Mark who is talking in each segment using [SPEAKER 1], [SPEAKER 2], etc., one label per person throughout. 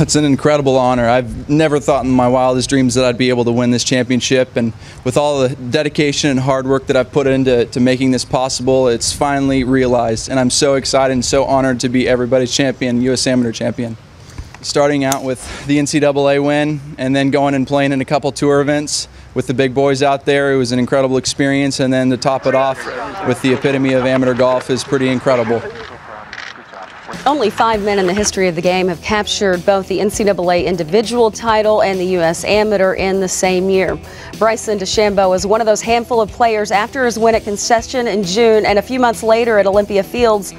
[SPEAKER 1] It's an incredible honor. I've never thought in my wildest dreams that I'd be able to win this championship. And with all the dedication and hard work that I've put into to making this possible, it's finally realized. And I'm so excited and so honored to be everybody's champion, U.S. Amateur champion. Starting out with the NCAA win and then going and playing in a couple tour events with the big boys out there. It was an incredible experience. And then to top it off with the epitome of amateur golf is pretty incredible.
[SPEAKER 2] Only five men in the history of the game have captured both the NCAA individual title and the U.S. Amateur in the same year. Bryson DeChambeau is one of those handful of players after his win at Concession in June and a few months later at Olympia Fields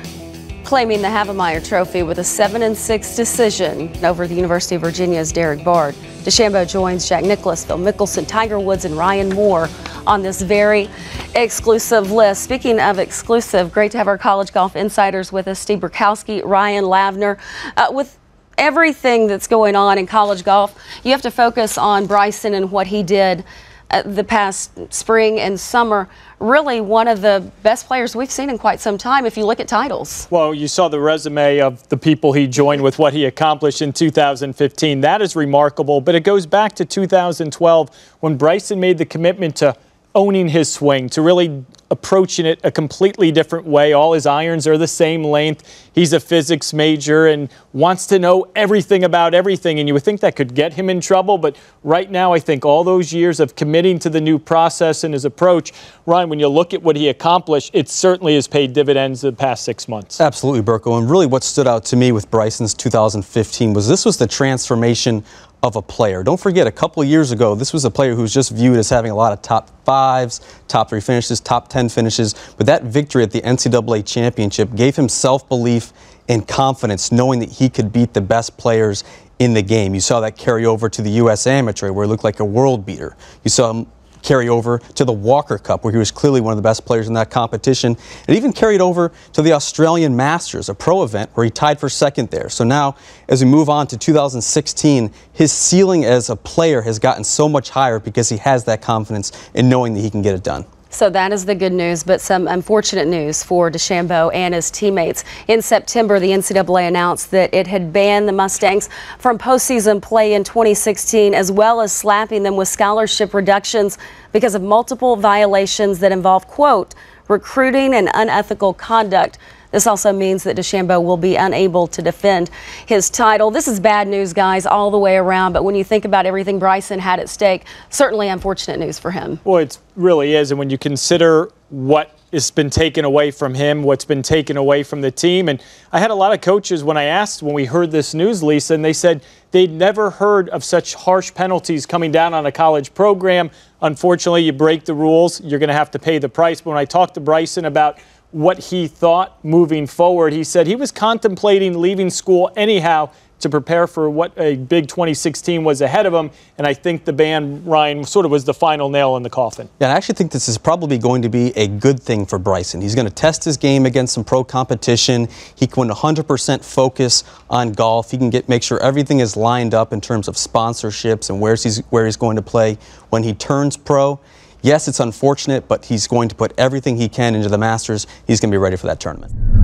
[SPEAKER 2] claiming the Havemeyer Trophy with a 7-6 decision over the University of Virginia's Derek Bard. DeChambeau joins Jack Nicklaus, Phil Mickelson, Tiger Woods, and Ryan Moore on this very exclusive list. Speaking of exclusive, great to have our college golf insiders with us, Steve Burkowski, Ryan Lavner. Uh, with everything that's going on in college golf, you have to focus on Bryson and what he did uh, the past spring and summer. Really, one of the best players we've seen in quite some time if you look at titles.
[SPEAKER 3] Well, you saw the resume of the people he joined with what he accomplished in 2015. That is remarkable, but it goes back to 2012 when Bryson made the commitment to owning his swing, to really approaching it a completely different way. All his irons are the same length. He's a physics major and wants to know everything about everything. And you would think that could get him in trouble. But right now, I think all those years of committing to the new process and his approach, Ryan, when you look at what he accomplished, it certainly has paid dividends the past six months.
[SPEAKER 4] Absolutely, Burko. And really what stood out to me with Bryson's 2015 was this was the transformation of a player. Don't forget, a couple years ago, this was a player who was just viewed as having a lot of top fives, top three finishes, top 10 finishes. But that victory at the NCAA championship gave him self belief and confidence, knowing that he could beat the best players in the game. You saw that carry over to the U.S. Amateur, where he looked like a world beater. You saw him carry over to the Walker Cup, where he was clearly one of the best players in that competition. It even carried over to the Australian Masters, a pro event, where he tied for second there. So now, as we move on to 2016, his ceiling as a player has gotten so much higher because he has that confidence in knowing that he can get it done.
[SPEAKER 2] So that is the good news, but some unfortunate news for DeChambeau and his teammates. In September, the NCAA announced that it had banned the Mustangs from postseason play in 2016, as well as slapping them with scholarship reductions because of multiple violations that involve, quote, recruiting and unethical conduct. This also means that DeChambeau will be unable to defend his title. This is bad news, guys, all the way around. But when you think about everything Bryson had at stake, certainly unfortunate news for him.
[SPEAKER 3] Well, it really is. And when you consider what has been taken away from him, what's been taken away from the team. And I had a lot of coaches when I asked when we heard this news, Lisa, and they said they'd never heard of such harsh penalties coming down on a college program. Unfortunately, you break the rules, you're going to have to pay the price. But when I talked to Bryson about what he thought moving forward. He said he was contemplating leaving school anyhow to prepare for what a big 2016 was ahead of him. And I think the ban, Ryan, sort of was the final nail in the coffin.
[SPEAKER 4] Yeah, I actually think this is probably going to be a good thing for Bryson. He's going to test his game against some pro competition. He can 100% focus on golf. He can get make sure everything is lined up in terms of sponsorships and where he's, where he's going to play when he turns pro. Yes, it's unfortunate, but he's going to put everything he can into the Masters. He's going to be ready for that tournament.